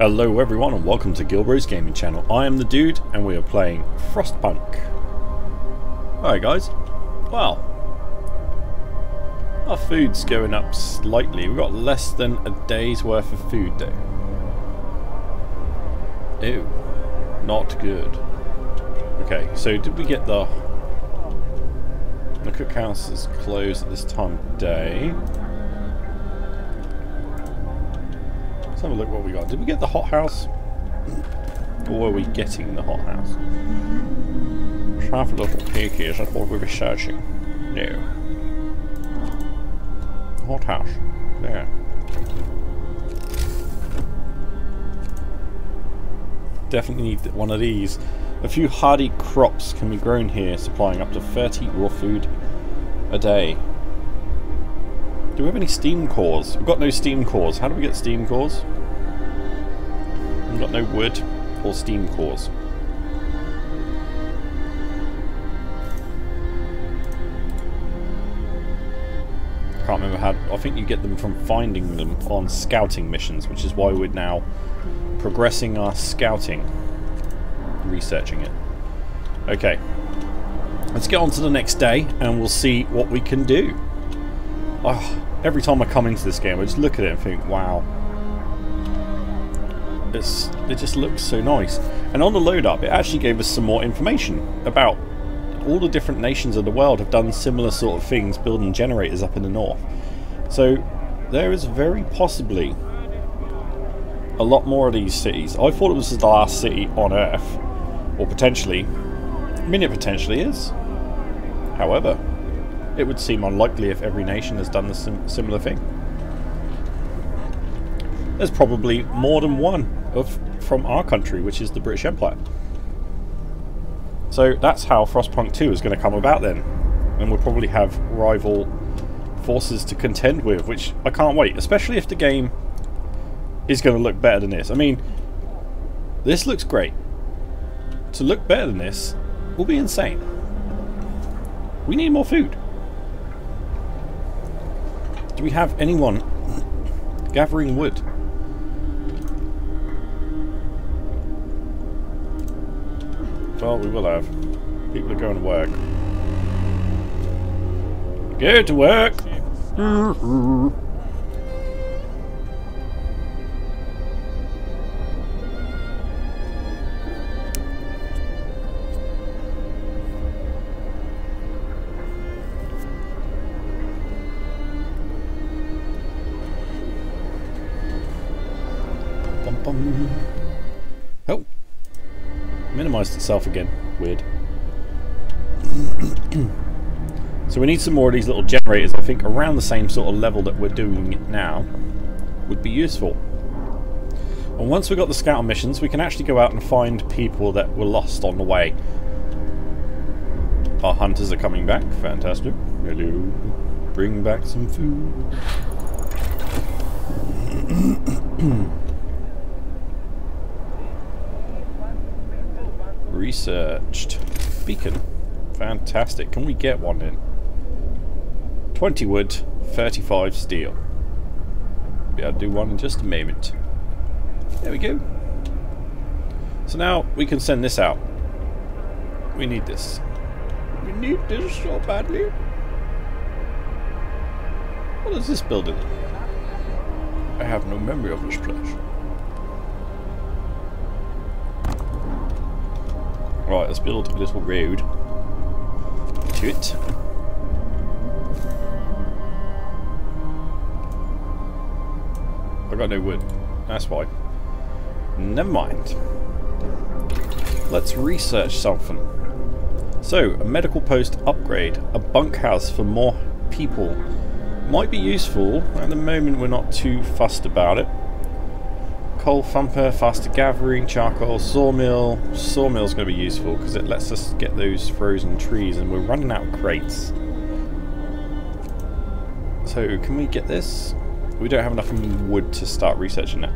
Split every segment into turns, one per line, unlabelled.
Hello everyone and welcome to GilBroz Gaming Channel. I am the dude and we are playing Frostpunk. Alright guys, well, our food's going up slightly. We've got less than a day's worth of food though. Ew, not good. Okay, so did we get the... The cookhouse is closed at this time of day. Let's have a look what we got. Did we get the hothouse? Or were we getting the hothouse? Let's have a that what we were searching? No. Hothouse. There. Definitely need one of these. A few hardy crops can be grown here, supplying up to 30 raw food a day. Do we have any steam cores? We've got no steam cores. How do we get steam cores? We've got no wood or steam cores. Can't remember how. I think you get them from finding them on scouting missions, which is why we're now progressing our scouting, researching it. Okay, let's get on to the next day, and we'll see what we can do. Oh, every time I come into this game, I just look at it and think, wow. It's, it just looks so nice. And on the load up, it actually gave us some more information about all the different nations of the world have done similar sort of things, building generators up in the north. So there is very possibly a lot more of these cities. I thought it was the last city on Earth, or potentially. I mean, it potentially is. However, it would seem unlikely if every nation has done the sim similar thing. There's probably more than one of from our country, which is the British Empire. So that's how Frostpunk 2 is going to come about then. And we'll probably have rival forces to contend with, which I can't wait, especially if the game is going to look better than this. I mean, this looks great. To look better than this will be insane. We need more food. Do we have anyone gathering wood? Well, we will have. People are going to work. Go to work! Mm-hmm. Again. Weird. so we need some more of these little generators, I think, around the same sort of level that we're doing now would be useful. And once we've got the scout missions, we can actually go out and find people that were lost on the way. Our hunters are coming back. Fantastic. Hello. Bring back some food. Researched. Beacon. Fantastic. Can we get one in? 20 wood, 35 steel. Be able to do one in just a moment. There we go. So now we can send this out. We need this. We need this so badly. What is this building? I have no memory of this place. Right, let's build a little road to it. I got no wood. That's why. Never mind. Let's research something. So, a medical post upgrade. A bunkhouse for more people. Might be useful. At the moment we're not too fussed about it. Coal thumper, faster gathering, charcoal, sawmill. Sawmill's going to be useful because it lets us get those frozen trees and we're running out of crates. So can we get this? We don't have enough wood to start researching it.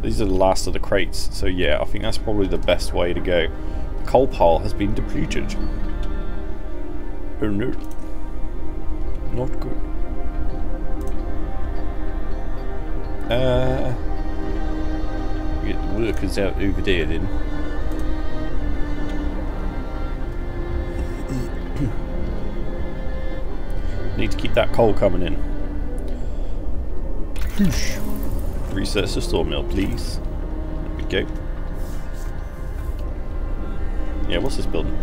These are the last of the crates, so yeah, I think that's probably the best way to go. The coal pile has been depleted. Oh no. Not good. Uh, workers out over there then. Need to keep that coal coming in. Whoosh. Research the mill please. There we go. Yeah, what's this building?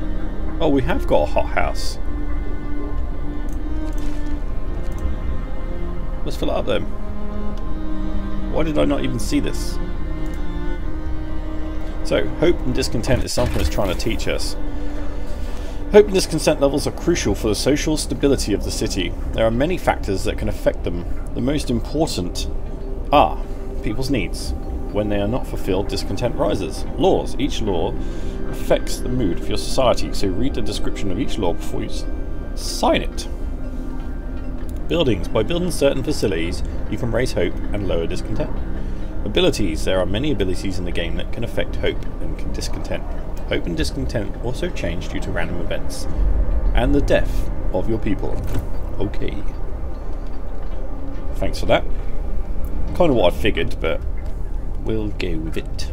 Oh, we have got a hothouse. Let's fill it up then. Why did I not even see this? So, hope and discontent is something it's trying to teach us. Hope and discontent levels are crucial for the social stability of the city. There are many factors that can affect them. The most important are people's needs. When they are not fulfilled, discontent rises. Laws. Each law affects the mood of your society, so read the description of each law before you sign it. Buildings. By building certain facilities, you can raise hope and lower discontent. Abilities. There are many abilities in the game that can affect hope and discontent. Hope and discontent also change due to random events. And the death of your people. Okay. Thanks for that. Kind of what I figured, but we'll go with it.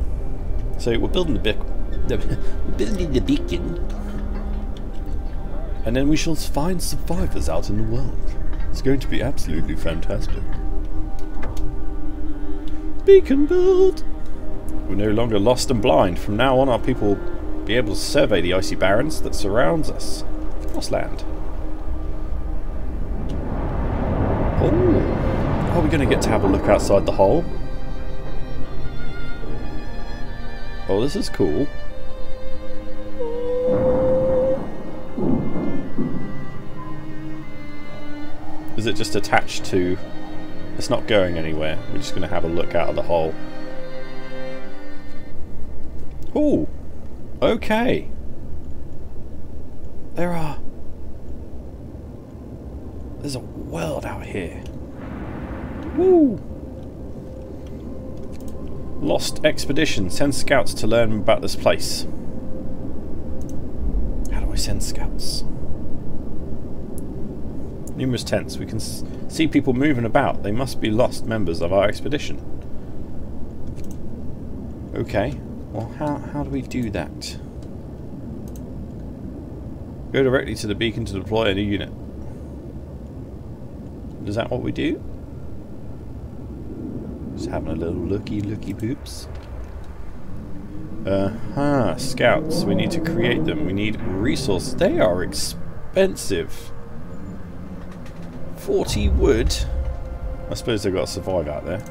So we're building the, we're building the beacon. And then we shall find survivors out in the world. It's going to be absolutely fantastic. Beacon build! We're no longer lost and blind. From now on, our people will be able to survey the icy barrens that surrounds us. Frostland. Oh, are we going to get to have a look outside the hole? Oh, this is cool. Is it just attached to... It's not going anywhere. We're just going to have a look out of the hole. Oh! Okay. There are... There's a world out here. Woo! Lost Expedition. Send scouts to learn about this place. How do I send scouts? Numerous tents. We can see people moving about. They must be lost members of our expedition. Okay. Well, how, how do we do that? Go directly to the beacon to deploy a new unit. Is that what we do? Just having a little looky looky poops. Uh huh, scouts. We need to create them. We need resources. They are expensive. 40 wood. I suppose they've got to survive out there.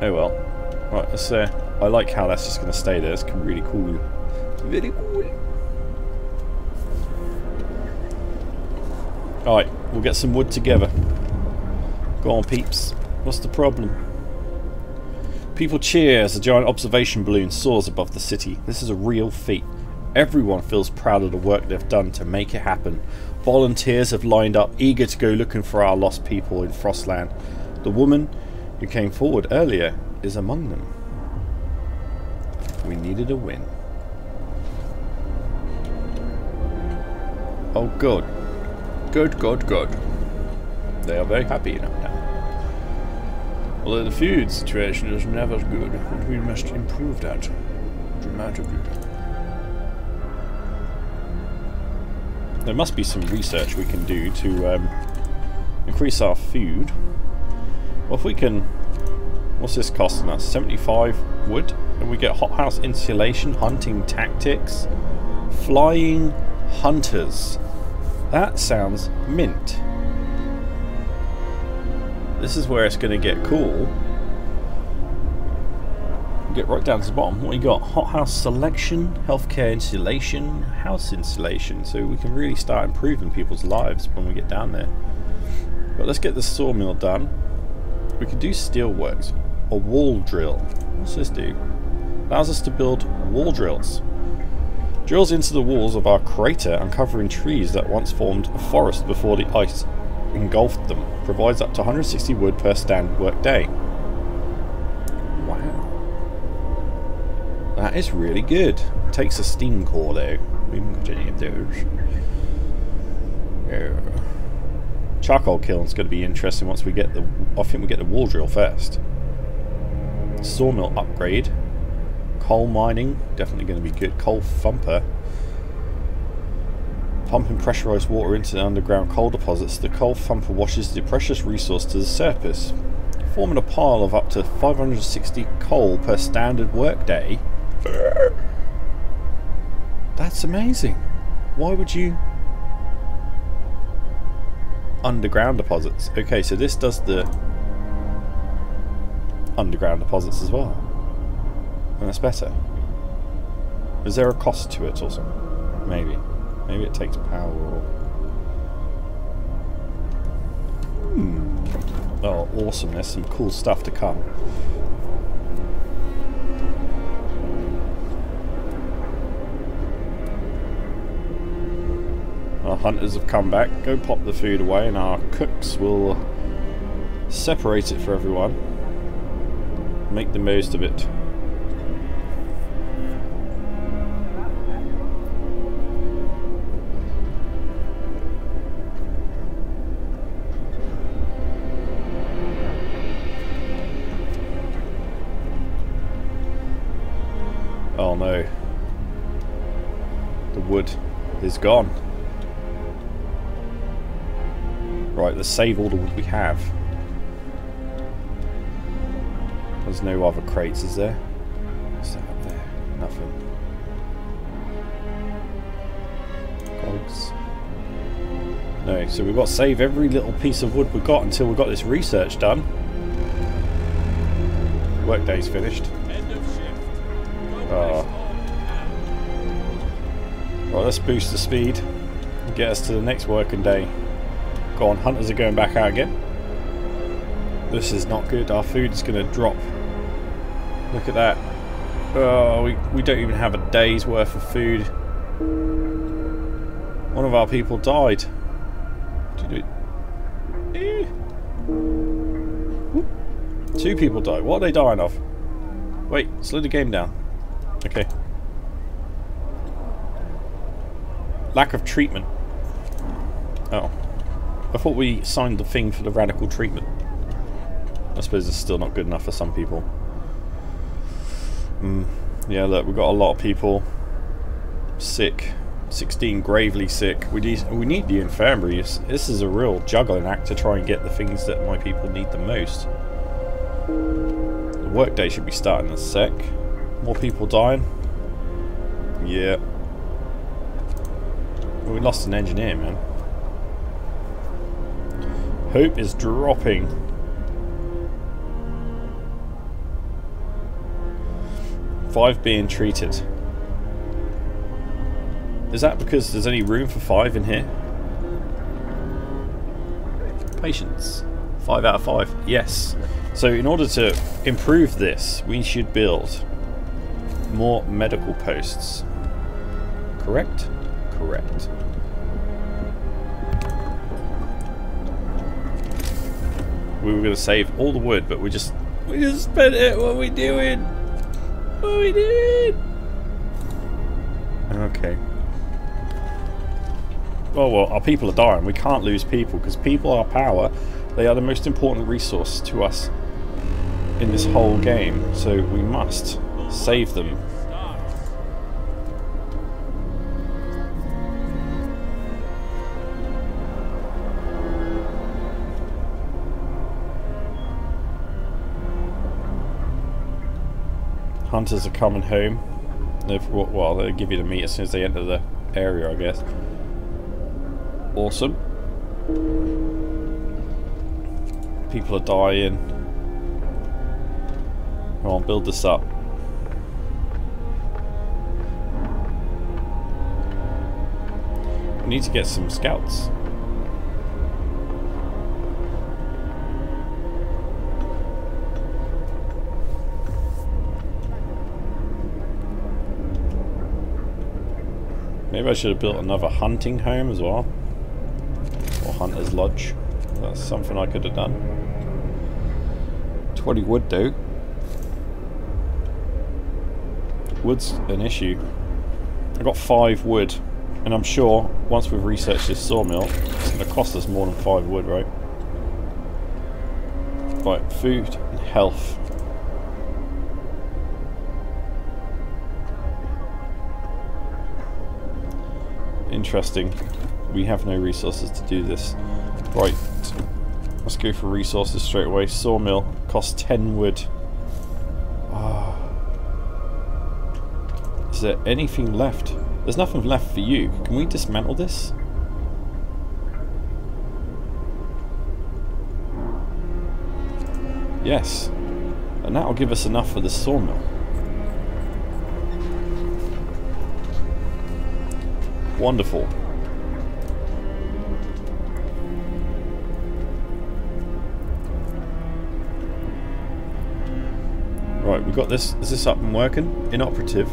Oh well. Right, let's uh, I like how that's just going to stay there. It's really cool. Really cool. Alright, we'll get some wood together. Go on, peeps. What's the problem? People cheer as a giant observation balloon soars above the city. This is a real feat. Everyone feels proud of the work they've done to make it happen. Volunteers have lined up, eager to go looking for our lost people in Frostland. The woman who came forward earlier is among them. We needed a win. Oh, good. Good, good, good. They are very happy now. Although the food situation is never good, and we must improve that dramatically. There must be some research we can do to um, increase our food. Well, if we can... What's this costing us? 75 wood? And we get hothouse insulation, hunting tactics, flying hunters. That sounds mint. This is where it's going to get cool. Get right down to the bottom. We got hothouse selection, healthcare insulation, house insulation. So we can really start improving people's lives when we get down there. But let's get the sawmill done. We can do steelworks or wall drill. What's this do? Allows us to build wall drills. Drills into the walls of our crater, uncovering trees that once formed a forest before the ice engulfed them. Provides up to 160 wood per standard work day. That is really good. It Takes a steam core though. We haven't got any of those. Yeah. Charcoal kiln's going to be interesting once we get the... I think we get the wall drill first. Sawmill upgrade. Coal mining, definitely going to be good. Coal thumper. Pumping pressurized water into the underground coal deposits, the coal thumper washes the precious resource to the surface, forming a pile of up to 560 coal per standard workday. That's amazing. Why would you... Underground deposits. Okay, so this does the underground deposits as well. And that's better. Is there a cost to it or something? Maybe. Maybe it takes power or... Hmm. Oh, awesome. There's some cool stuff to come. Hunters have come back. Go pop the food away and our cooks will separate it for everyone. Make the most of it. Oh no. The wood is gone. Let's save all the wood we have. There's no other crates, is there? What's that up there? Nothing. Cogs. No, so we've got to save every little piece of wood we've got until we've got this research done. Workday's finished. Ah. Oh. Right, let's boost the speed and get us to the next working day. Go on, hunters are going back out again. This is not good. Our food is going to drop. Look at that. Oh, we, we don't even have a day's worth of food. One of our people died. Eh. Two people died. What are they dying of? Wait, slow the game down. Okay. Lack of treatment. I thought we signed the thing for the radical treatment. I suppose it's still not good enough for some people. Mm. Yeah, look, we've got a lot of people sick. 16 gravely sick. We need, we need the infirmary. This is a real juggling act to try and get the things that my people need the most. The workday should be starting in a sec. More people dying? Yeah. We lost an engineer, man. Hope is dropping. Five being treated. Is that because there's only room for five in here? Patience. Five out of five. Yes. So in order to improve this, we should build more medical posts. Correct? Correct. We were going to save all the wood, but we just we just spent it. What are we doing? What are we doing? Okay. Oh well, our people are dying. We can't lose people because people are power. They are the most important resource to us in this whole game. So we must save them. Hunters are coming home. They've, well, they'll give you the meat as soon as they enter the area, I guess. Awesome. People are dying. Come on, build this up. We need to get some scouts. Maybe I should have built another hunting home as well. Or hunter's lodge. That's something I could have done. 20 wood though. Wood's an issue. I've got five wood, and I'm sure once we've researched this sawmill, it's going to cost us more than five wood, right? Right, food and health. Interesting. We have no resources to do this. Right. Let's go for resources straight away. Sawmill costs 10 wood. Ah. Is there anything left? There's nothing left for you. Can we dismantle this? Yes. And that will give us enough for the sawmill. Wonderful. Right, we've got this. Is this up and working? Inoperative.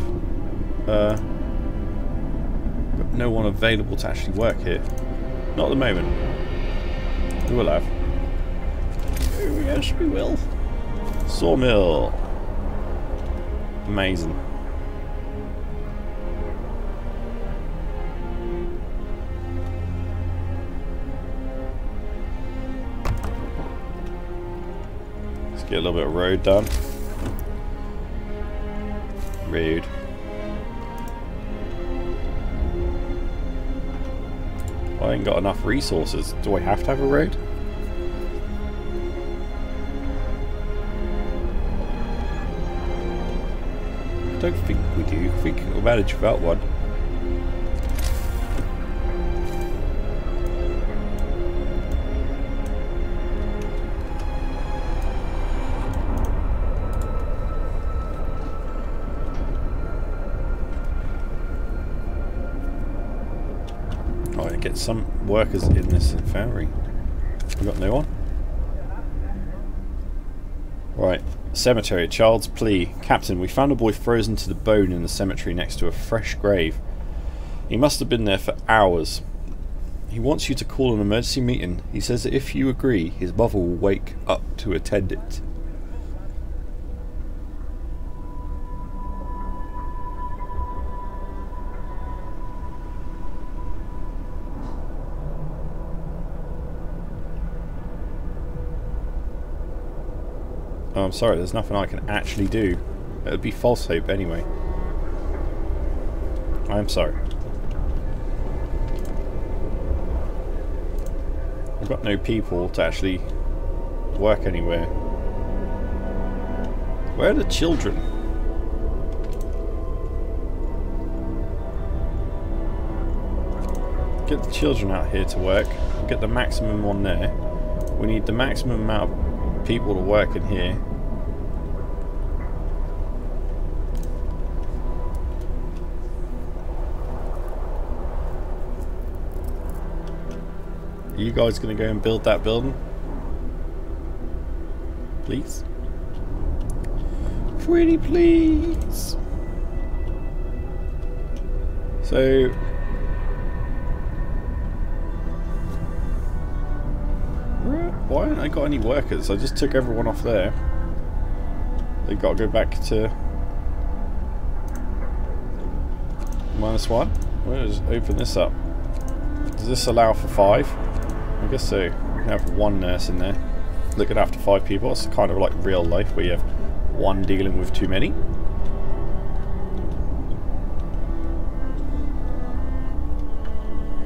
Uh, no one available to actually work here. Not at the moment. We will have. Oh, yes, we will. Sawmill. Amazing. Get a little bit of road done. Rude. I ain't got enough resources. Do I have to have a road? I don't think we do. I think we'll manage without one. Workers in this foundry. We got no one? Right. Cemetery. Child's plea. Captain, we found a boy frozen to the bone in the cemetery next to a fresh grave. He must have been there for hours. He wants you to call an emergency meeting. He says that if you agree, his mother will wake up to attend it. I'm sorry, there's nothing I can actually do. It would be false hope anyway. I'm sorry. I've got no people to actually work anywhere. Where are the children? Get the children out here to work. Get the maximum one there. We need the maximum amount of people to work in here. Are you guys going to go and build that building? Please? Pretty please! So... Why haven't I got any workers? I just took everyone off there. They've got to go back to... Minus one? Just open this up. Does this allow for five? Guess so. We can have one nurse in there looking after five people. It's kind of like real life where you have one dealing with too many.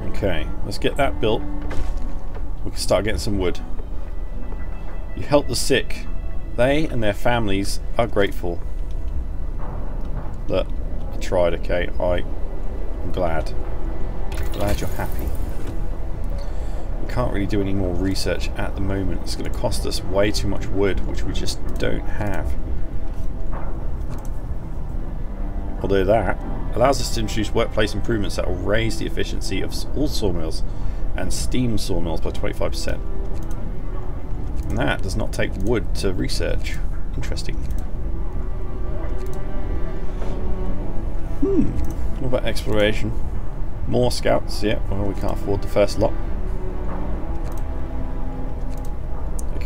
Okay, let's get that built. We can start getting some wood. You help the sick. They and their families are grateful. Look, I tried, okay? I, I'm glad. Glad you're happy can't really do any more research at the moment. It's going to cost us way too much wood, which we just don't have. Although that allows us to introduce workplace improvements that will raise the efficiency of all sawmills and steam sawmills by 25%. And that does not take wood to research. Interesting. Hmm. What about exploration? More scouts? Yeah, well we can't afford the first lot.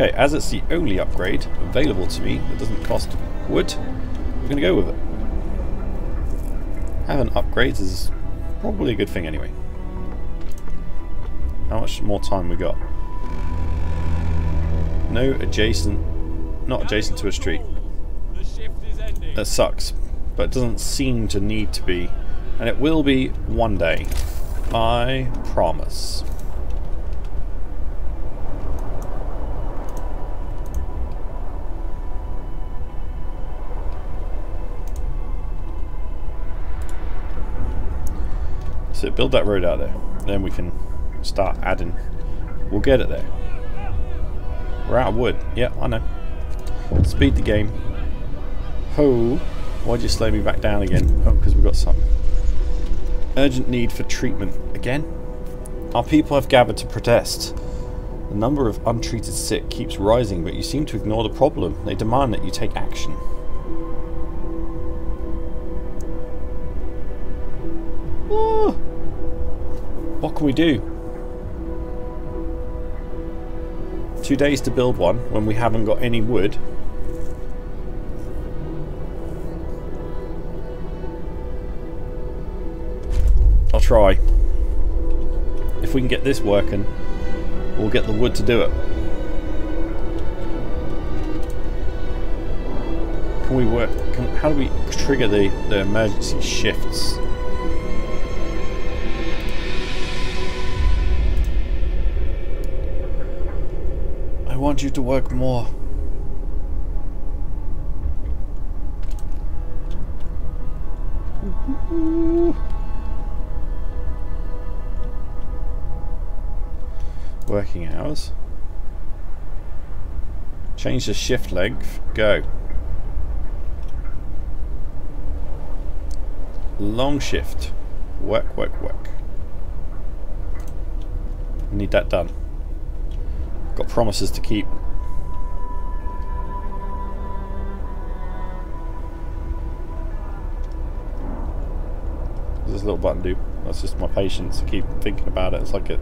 Okay, as it's the only upgrade available to me that doesn't cost wood, we're going to go with it. Having upgrades is probably a good thing anyway. How much more time we got? No adjacent, not adjacent to a street. That sucks, but it doesn't seem to need to be. And it will be one day. I promise. So build that road out there. Then we can start adding. We'll get it there. We're out of wood. Yeah, I know. Speed the game. Ho! Why'd you slow me back down again? Oh, because we've got some. Urgent need for treatment. Again? Our people have gathered to protest. The number of untreated sick keeps rising, but you seem to ignore the problem. They demand that you take action. What can we do? Two days to build one when we haven't got any wood. I'll try. If we can get this working, we'll get the wood to do it. Can we work? Can, how do we trigger the, the emergency shifts? Want you to work more. Working hours. Change the shift length. Go. Long shift. Work, work, work. Need that done. Got promises to keep. What this little button do? That's just my patience to keep thinking about it. It's like it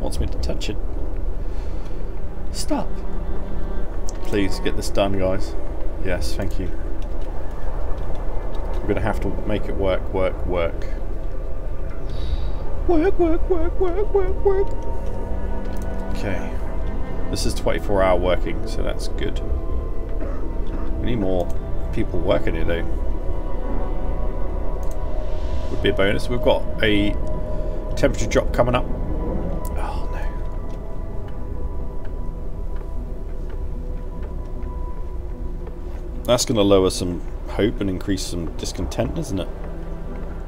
wants me to touch it. Stop. Please get this done, guys. Yes, thank you. We're going to have to make it work, work, work. Work, work, work, work, work, work. Okay. This is 24 hour working, so that's good. We need more people working here though. Would be a bonus. We've got a temperature drop coming up. Oh no. That's going to lower some hope and increase some discontent, isn't it?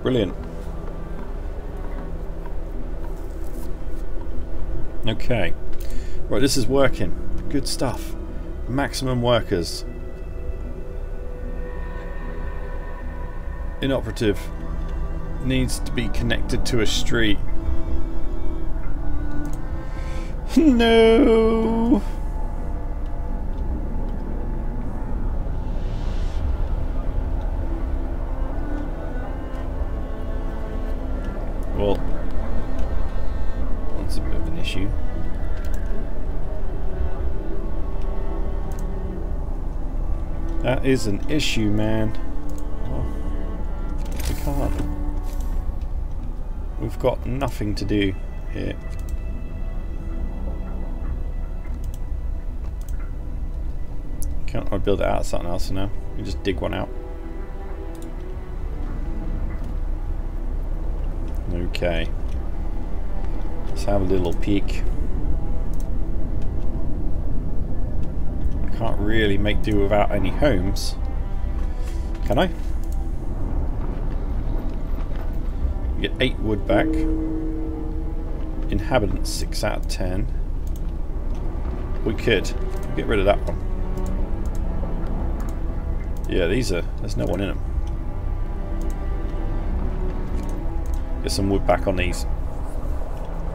Brilliant. Okay. Right, this is working. Good stuff. Maximum workers. Inoperative. Needs to be connected to a street. no! Is an issue, man. Oh, we can't. We've got nothing to do here. Can't I build it out of something else now? You just dig one out. Okay. Let's have a little peek. Can't really make do without any homes. Can I? Get 8 wood back. Inhabitants 6 out of 10. We could. Get rid of that one. Yeah, these are... There's no one in them. Get some wood back on these.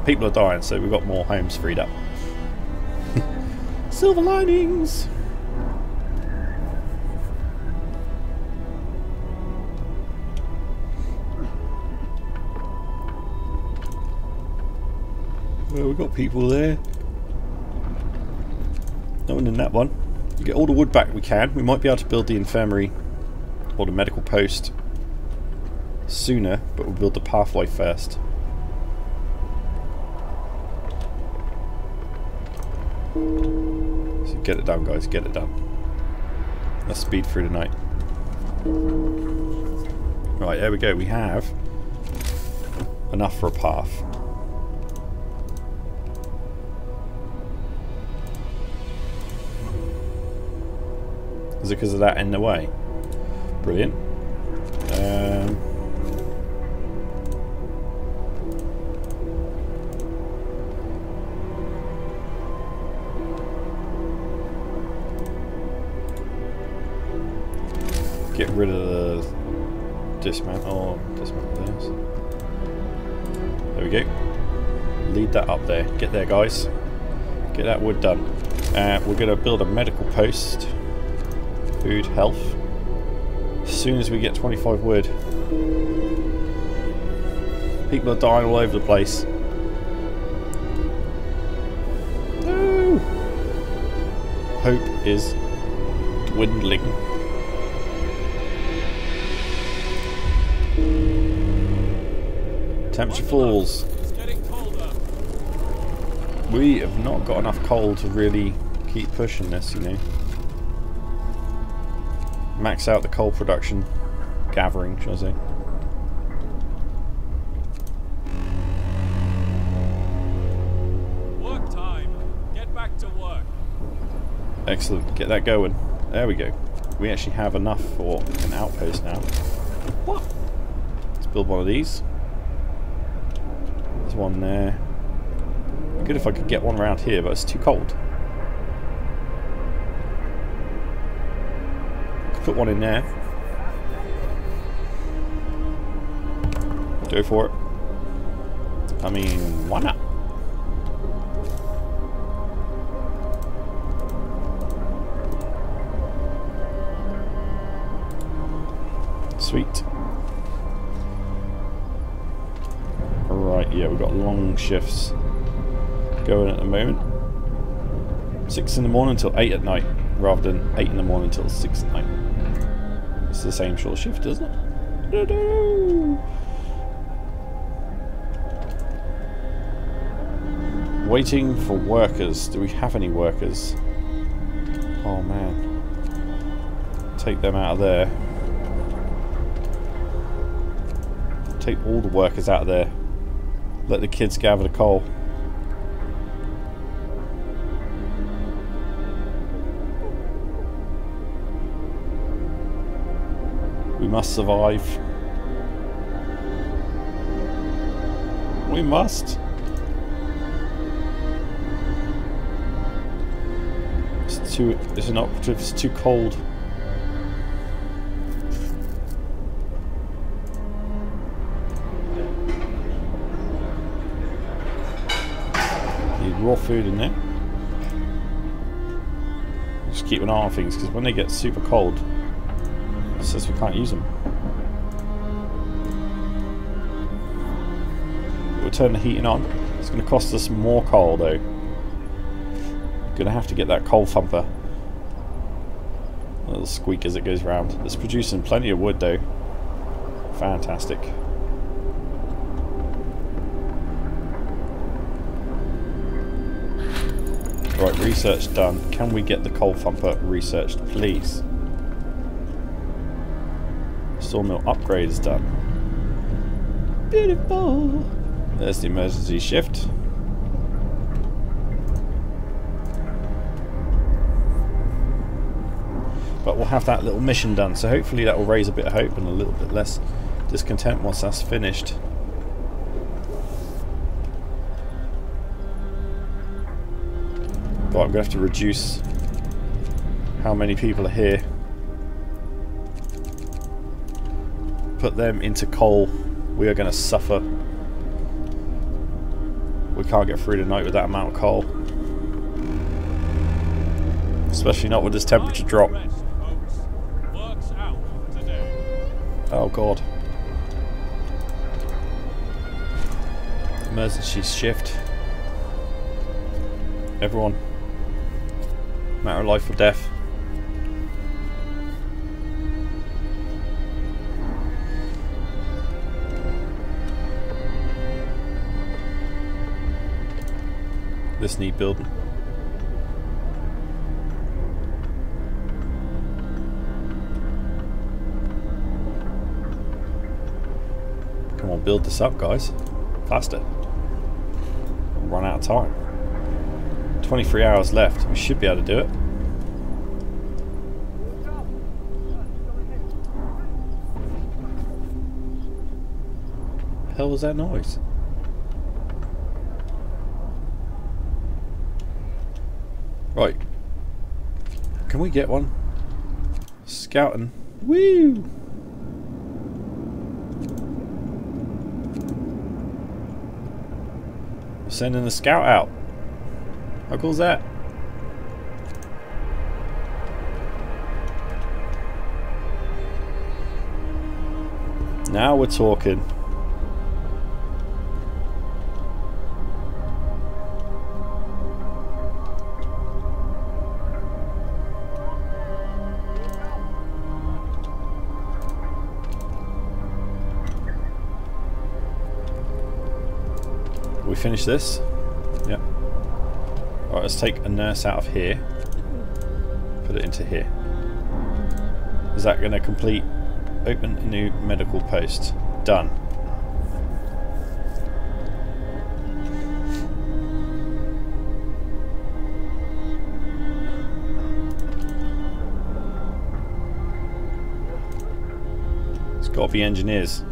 People are dying, so we've got more homes freed up. Silver linings! We've got people there. No one in that one. We get all the wood back we can. We might be able to build the infirmary or the medical post sooner, but we'll build the pathway first. So get it done, guys. Get it done. Let's speed through the night. Right, there we go. We have enough for a path. Is it because of that in the way? Brilliant. Um, get rid of the dismantle, dismantle this. There we go. Lead that up there. Get there, guys. Get that wood done. Uh, we're going to build a medical post. Food, health. As soon as we get 25 wood. People are dying all over the place. No! Hope is dwindling. Temperature falls. We have not got enough coal to really keep pushing this, you know. Max out the coal production. Gathering, shall I say.
Work time. Get back to work.
Excellent. Get that going. There we go. We actually have enough for an outpost now. What? Let's build one of these. There's one there. Good if I could get one around here, but it's too cold. Put one in there. Go for it. I mean, why not? Sweet. Right, yeah, we've got long shifts going at the moment. Six in the morning until eight at night, rather than eight in the morning until six at night. It's the same sort of shift, isn't it? Waiting for workers. Do we have any workers? Oh man. Take them out of there. Take all the workers out of there. Let the kids gather the coal. Must survive. We must. It's too. It's an operative. It's too cold. Need raw food in there. Just keep an eye on things because when they get super cold, says we can't use them. We'll turn the heating on. It's going to cost us more coal though. Going to have to get that coal thumper. A little squeak as it goes round. It's producing plenty of wood though. Fantastic. Right, research done. Can we get the coal thumper researched, please? Sawmill upgrade is done. Beautiful. There's the emergency shift. But we'll have that little mission done, so hopefully that will raise a bit of hope and a little bit less discontent once that's finished. But I'm going to have to reduce how many people are here. Put them into coal. We are going to suffer. We can't get through the night with that amount of coal. Especially not with this temperature drop. Oh god. Emergency shift. Everyone. Matter of life or death. This neat building. Come on, build this up, guys. Faster. Run out of time. 23 hours left. We should be able to do it. hell was that noise? Right. Can we get one? Scouting. Woo! Sending the scout out. How cool is that? Now we're talking. Finish this? Yep. Alright, let's take a nurse out of here. Put it into here. Is that going to complete open a new medical post? Done. It's got to be engineers.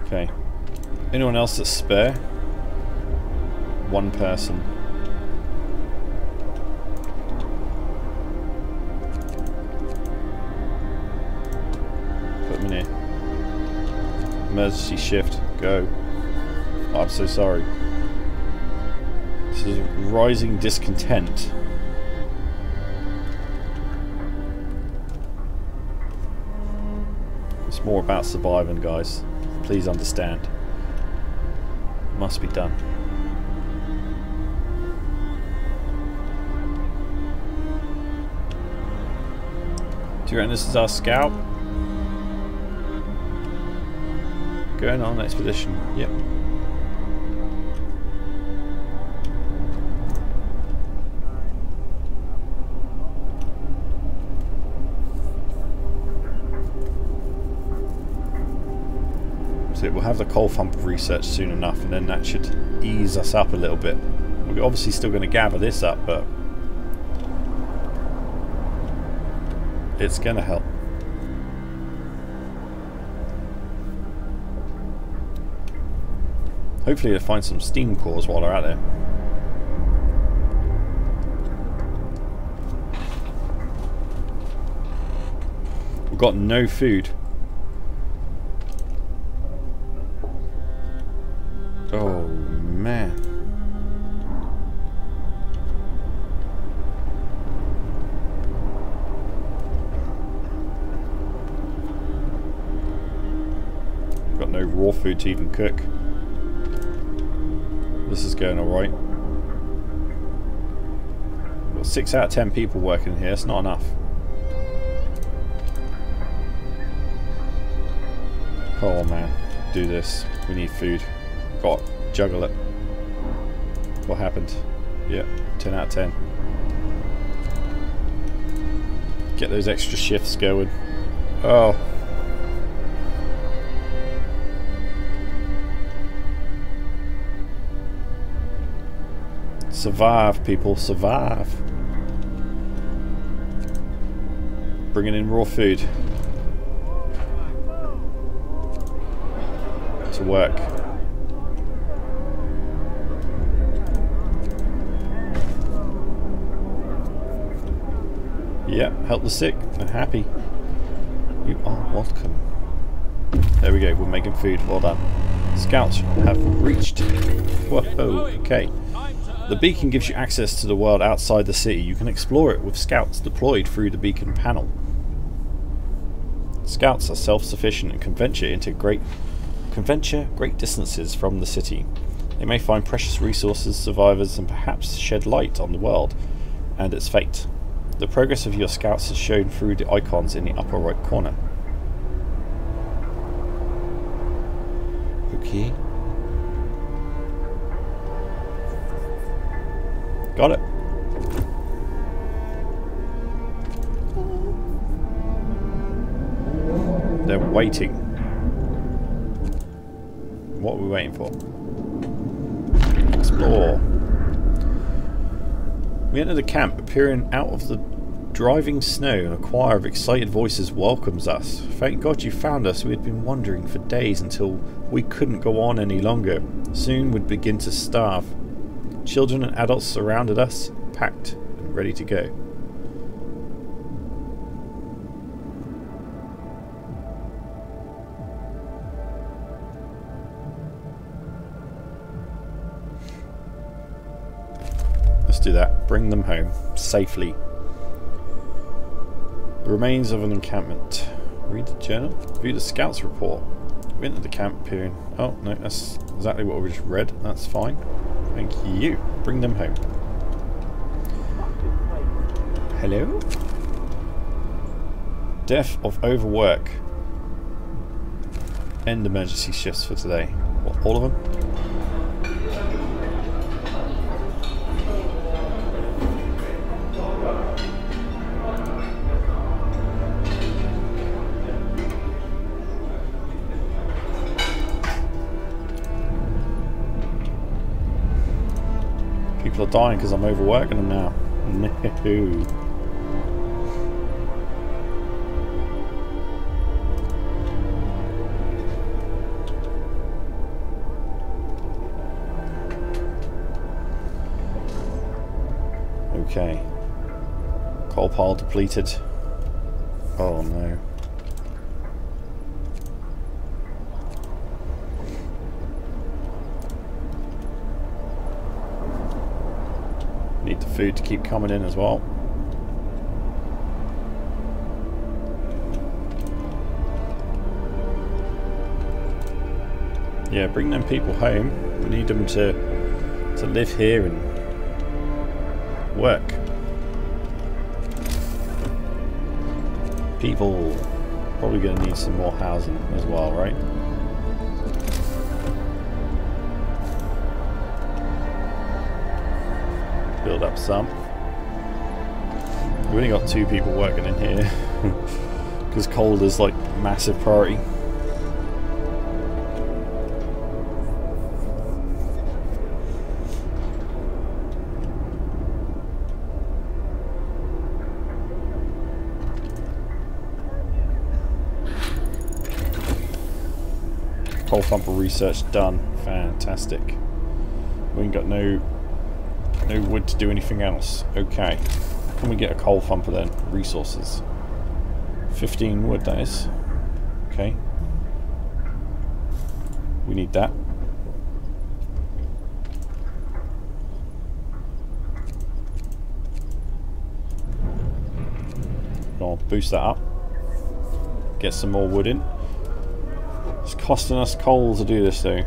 Okay. Anyone else that's spare? One person. Put in here. Emergency shift. Go. Oh, I'm so sorry. This is rising discontent. It's more about surviving, guys. Please understand must be done. Do you reckon this is our scout? Going on expedition. Yep. Have the coal thump research soon enough and then that should ease us up a little bit. We're obviously still going to gather this up but it's going to help. Hopefully they'll find some steam cores while they're out there. We've got no food. Food to even cook. This is going alright. Got 6 out of 10 people working here, it's not enough. Oh man, do this. We need food. Got juggle it. What happened? Yeah, 10 out of 10. Get those extra shifts going. Oh, Survive, people, survive. Bringing in raw food. To work. Yep, help the sick and happy. You are welcome. There we go, we're making food. Well done. Scouts have reached. Whoa, okay. The beacon gives you access to the world outside the city. You can explore it with scouts deployed through the beacon panel. Scouts are self-sufficient and can venture into great can venture great distances from the city. They may find precious resources, survivors, and perhaps shed light on the world and its fate. The progress of your scouts is shown through the icons in the upper right corner. Okay. Got it. They're waiting. What are we waiting for? Explore. We enter the camp, appearing out of the driving snow, and a choir of excited voices welcomes us. Thank God you found us. We had been wandering for days until we couldn't go on any longer. Soon we'd begin to starve. Children and adults surrounded us, packed and ready to go. Let's do that. Bring them home safely. The remains of an encampment. Read the journal. View the scouts report. We entered the camp period. Oh, no, that's exactly what we just read. That's fine. Thank you. Bring them home. Hello? Death of overwork. End emergency shifts for today. What, all of them? Are dying because I'm overworking them now. No. Okay. Coal pile depleted. Oh no. Need the food to keep coming in as well. Yeah, bring them people home. We need them to to live here and work. People probably going to need some more housing as well, right? Some. We've only got two people working in here because cold is like massive priority. Coal thumper research done. Fantastic. We ain't got no no wood to do anything else. Okay. Can we get a coal thumper then? Resources. 15 wood that is. Okay. We need that. I'll boost that up. Get some more wood in. It's costing us coal to do this though.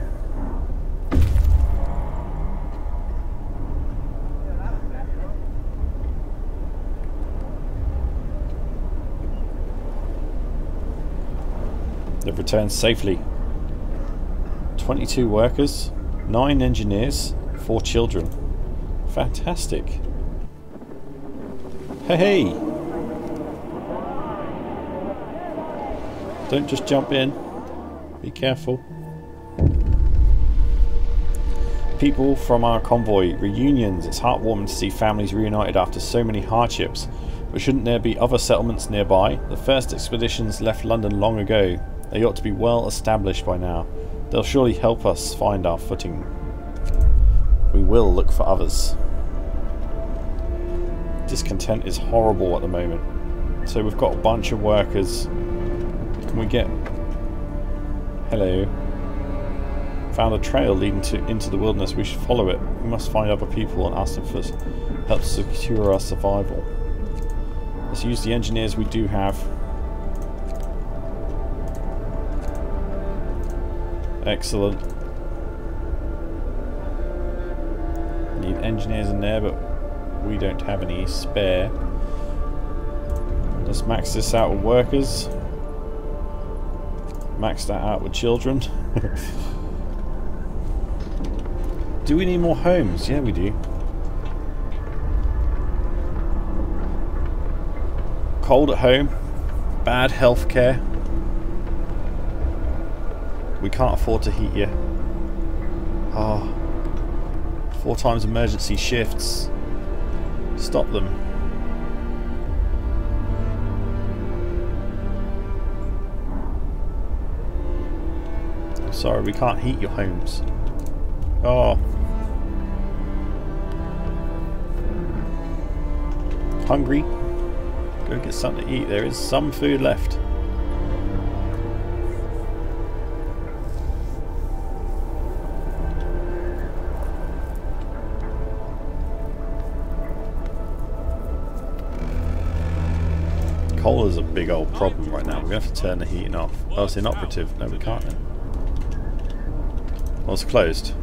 They've returned safely. 22 workers, 9 engineers, 4 children. Fantastic. Hey! hey. Don't just jump in. Be careful. People from our convoy, reunions. It's heartwarming to see families reunited after so many hardships. But shouldn't there be other settlements nearby? The first expeditions left London long ago. They ought to be well established by now. They'll surely help us find our footing. We will look for others. Discontent is horrible at the moment. So we've got a bunch of workers. Can we get... Hello. Found a trail leading to into the wilderness. We should follow it. We must find other people and ask them for help to secure our survival. Let's use the engineers we do have. Excellent. Need engineers in there, but we don't have any spare. Let's max this out with workers. Max that out with children. do we need more homes? Yeah, we do. Cold at home. Bad health care. We can't afford to heat you. Oh. Four times emergency shifts. Stop them. Sorry, we can't heat your homes. Oh. Hungry? Go get something to eat. There is some food left. Coal is a big old problem right now. We're going to have to turn the heating off. Oh, it's inoperative. No, we can't then. Well, it's closed.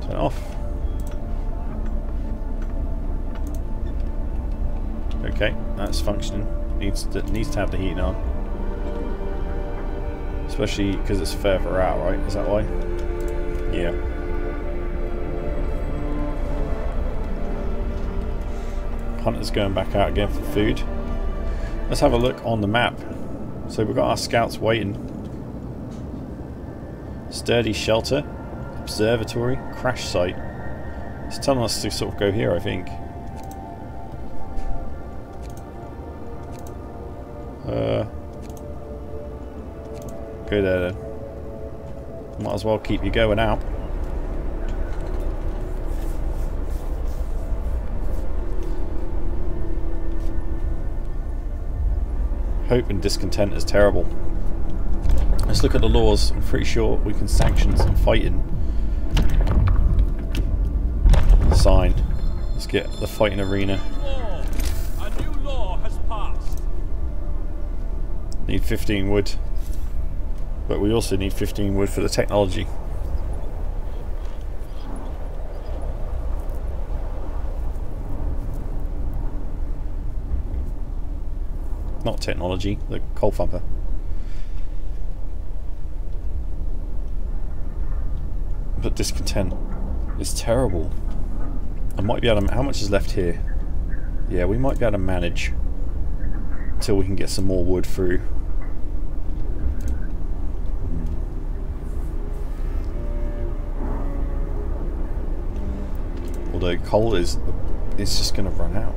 Turn it off. Okay, that's functioning. Needs to, needs to have the heating on. Especially because it's further out, right? Is that why? Yeah. Hunter's going back out again for food. Let's have a look on the map. So we've got our scouts waiting. Sturdy shelter, observatory, crash site. It's telling us to sort of go here, I think. Uh, go there then. Might as well keep you going out. Hope and discontent is terrible. Let's look at the laws. I'm pretty sure we can sanction some fighting. Sign. Let's get the fighting arena. Need 15 wood. But we also need 15 wood for the technology. Technology, the coal thumper. But discontent is terrible. I might be able to... How much is left here? Yeah, we might be able to manage until we can get some more wood through. Hmm. Although coal is it's just going to run out.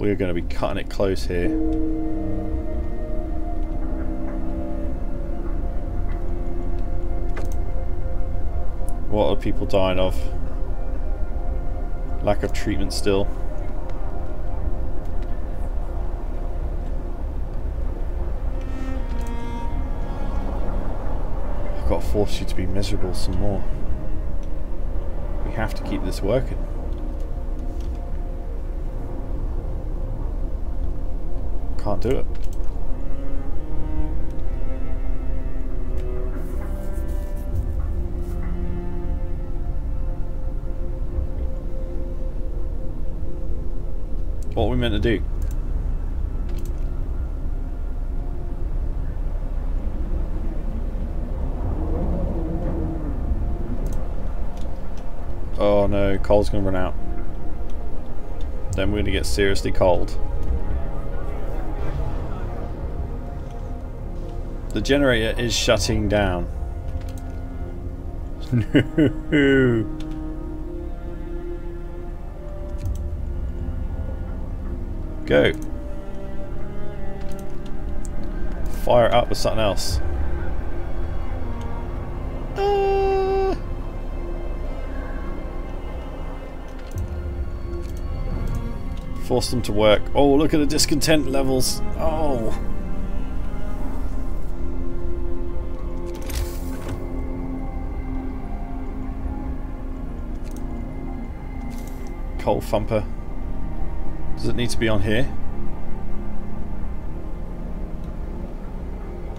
We're going to be cutting it close here. What are people dying of? Lack of treatment still. I've got to force you to be miserable some more. We have to keep this working. Can't do it. What are we meant to do? Oh no, coal's gonna run out. Then we're gonna get seriously cold. The generator is shutting down. No. Go. Fire up with something else. Uh. Force them to work. Oh, look at the discontent levels. Oh. Coal thumper. Does it need to be on here?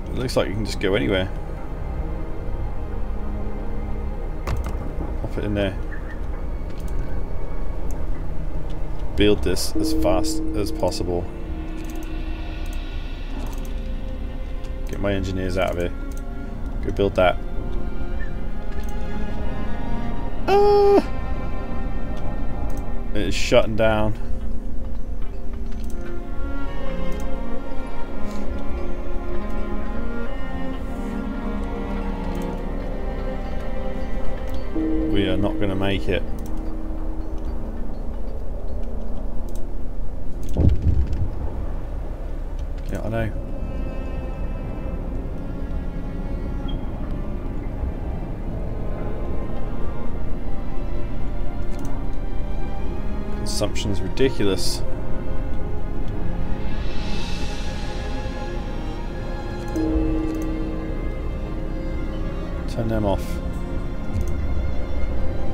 It looks like you can just go anywhere. Pop it in there. Build this as fast as possible. Get my engineers out of here. Go build that. Ah! It is shutting down. We are not going to make it. Yeah, I know. Consumption's ridiculous. Turn them off.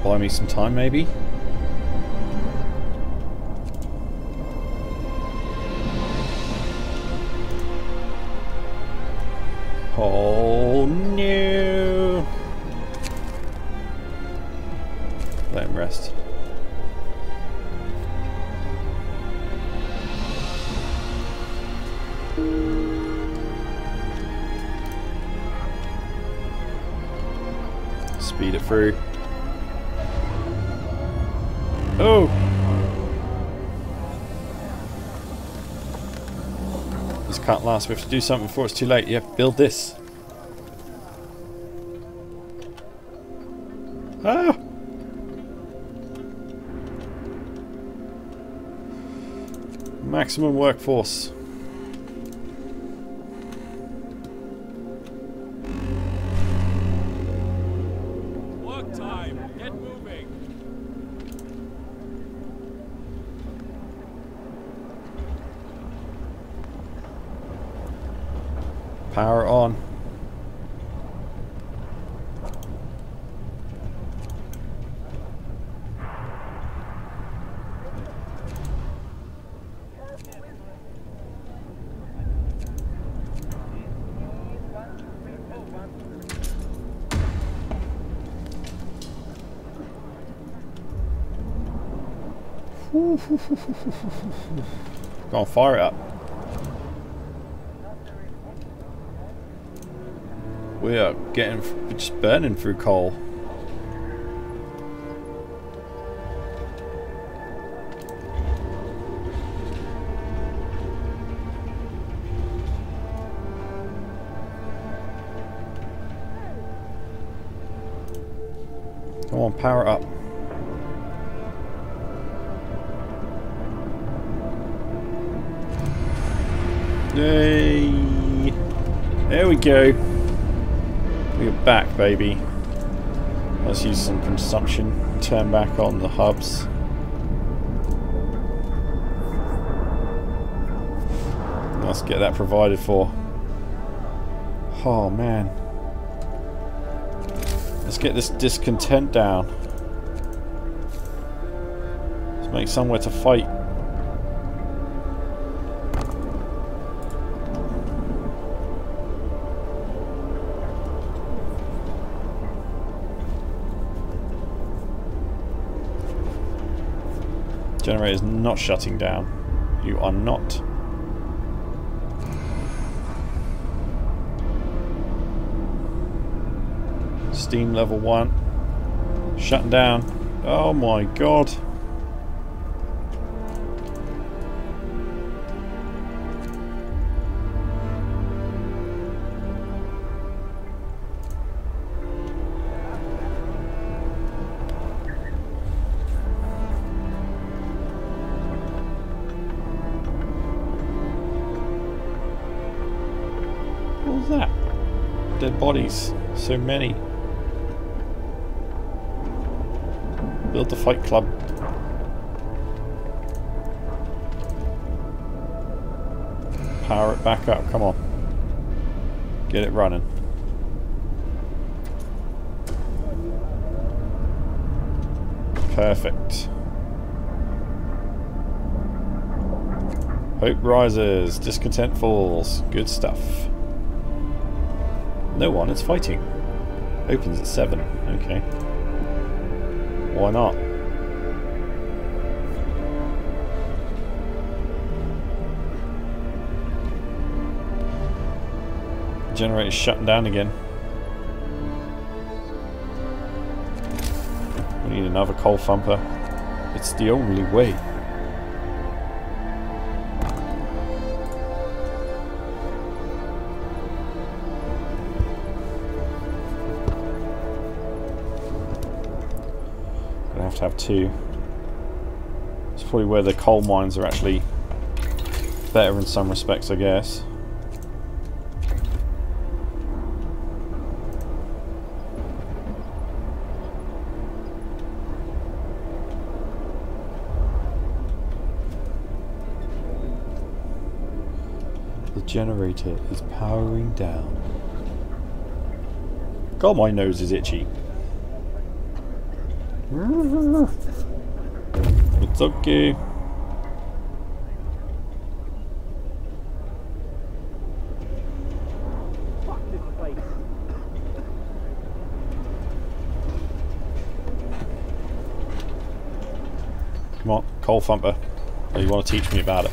Buy me some time, maybe? This. We have to do something before it's too late. You have to build this. Ah! Maximum workforce. Go on, fire up. We are getting, just burning through coal. Go. We're back, baby. Let's use some consumption. Turn back on the hubs. Let's get that provided for. Oh man. Let's get this discontent down. Let's make somewhere to fight. Generator is not shutting down. You are not. Steam level 1. Shutting down. Oh my god. Bodies. So many. Build the fight club. Power it back up, come on. Get it running. Perfect. Hope rises, discontent falls. Good stuff. No one is fighting. Opens at 7. Okay. Why not? Generator's shutting down again. We need another coal thumper. It's the only way. To have two. It's probably where the coal mines are actually better in some respects, I guess. The generator is powering down. God, my nose is itchy. It's okay. Come on, coal thumper. Oh, you want to teach me about it?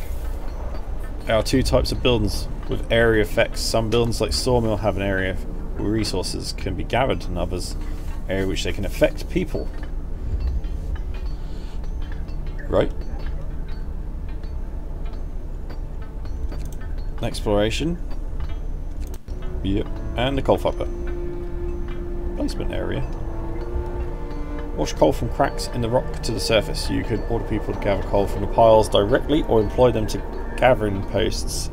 There are two types of buildings with area effects. Some buildings like Sawmill have an area where resources can be gathered and others area which they can affect people. Exploration. Yep. And the coal thumper. Placement area. Wash coal from cracks in the rock to the surface. You can order people to gather coal from the piles directly or employ them to gathering posts.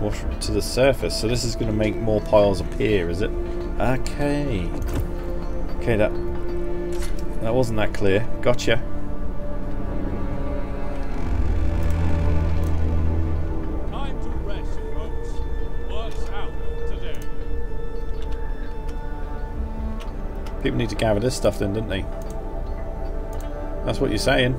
Wash to the surface. So this is going to make more piles appear, is it? Okay. Okay, that that wasn't that clear. Gotcha.
Time to rest, folks. Works out today.
People need to gather this stuff then, don't they? That's what you're saying.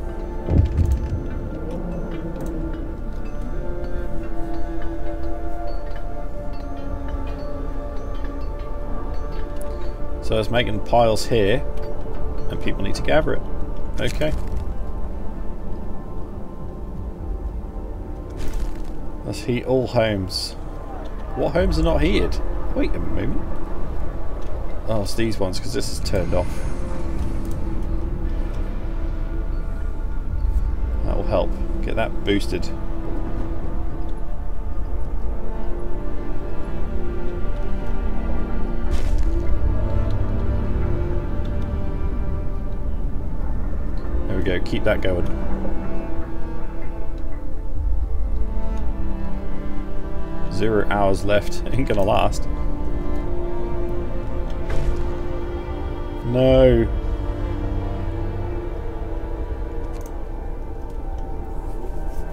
So it's making piles here, and people need to gather it. Okay. Let's heat all homes. What homes are not heated? Wait a moment. Oh, it's these ones because this is turned off. That will help. Get that boosted. Go. Keep that going. Zero hours left. Ain't gonna last. No.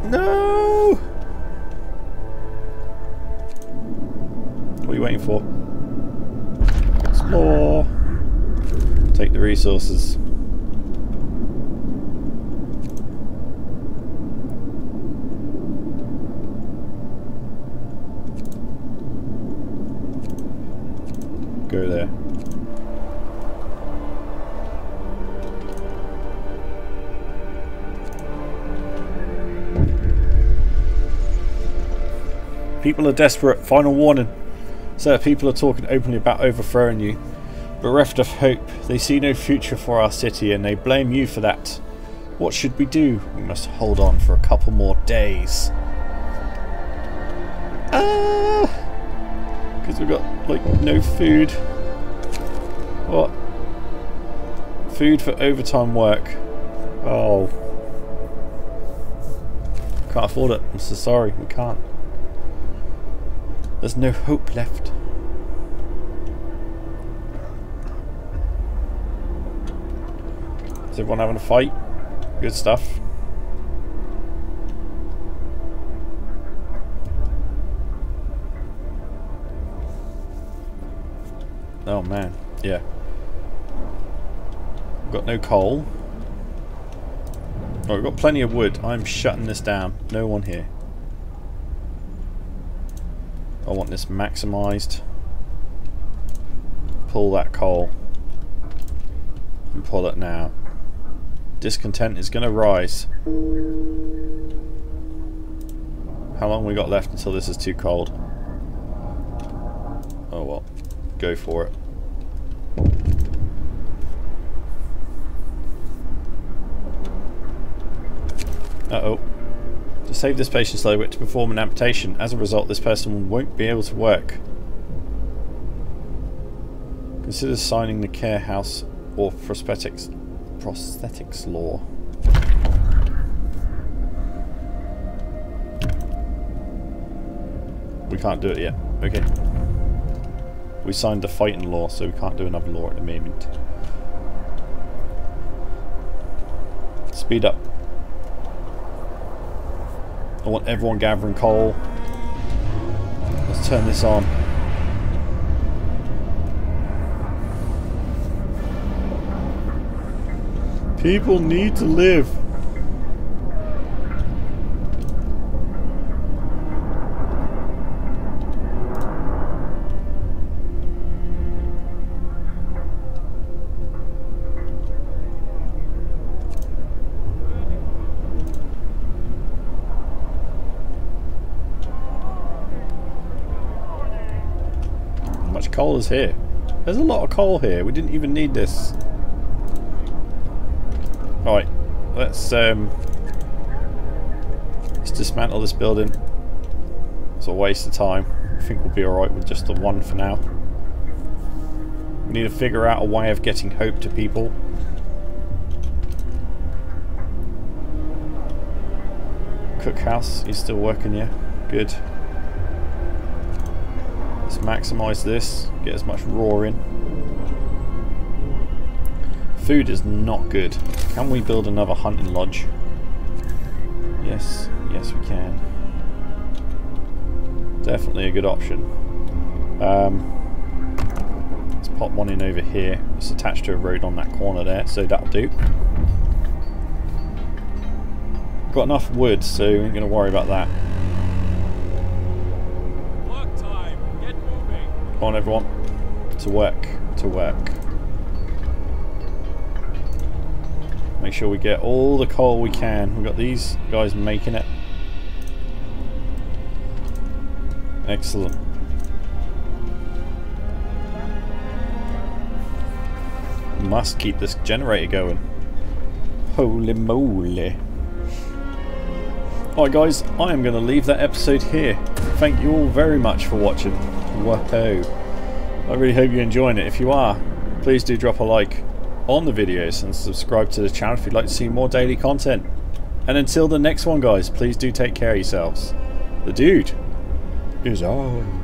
No. What are you waiting for? Explore. Take the resources. People are desperate. Final warning. So people are talking openly about overthrowing you. Bereft of hope, they see no future for our city and they blame you for that. What should we do? We must hold on for a couple more days. Ah! Because we've got, like, no food. What? Food for overtime work. Oh. Can't afford it. I'm so sorry. We can't. There's no hope left. Is everyone having a fight? Good stuff. Oh man, yeah. Got no coal. Oh, we've got plenty of wood. I'm shutting this down. No one here. I want this maximized. Pull that coal. And pull it now. Discontent is going to rise. How long we got left until this is too cold? Oh well. Go for it. Uh oh. Save this patient's low to perform an amputation. As a result, this person won't be able to work. Consider signing the care house or prosthetics prosthetics law. We can't do it yet. Okay. We signed the fighting law, so we can't do another law at the moment. Speed up. I want everyone gathering coal. Let's turn this on. People need to live. Coal is here? There's a lot of coal here. We didn't even need this. Alright, let's um let's dismantle this building. It's a waste of time. I think we'll be alright with just the one for now. We need to figure out a way of getting hope to people. Cookhouse, he's still working, yeah? Good. Maximise this, get as much raw in. Food is not good. Can we build another hunting lodge? Yes, yes we can. Definitely a good option. Um, let's pop one in over here. It's attached to a road on that corner there, so that'll do. Got enough wood, so we ain't going to worry about that. On everyone. To work, to work. Make sure we get all the coal we can. We've got these guys making it. Excellent. Must keep this generator going. Holy moly. Alright guys, I am going to leave that episode here. Thank you all very much for watching. Whoa. I really hope you're enjoying it. If you are, please do drop a like on the videos and subscribe to the channel if you'd like to see more daily content. And until the next one guys, please do take care of yourselves. The dude is on.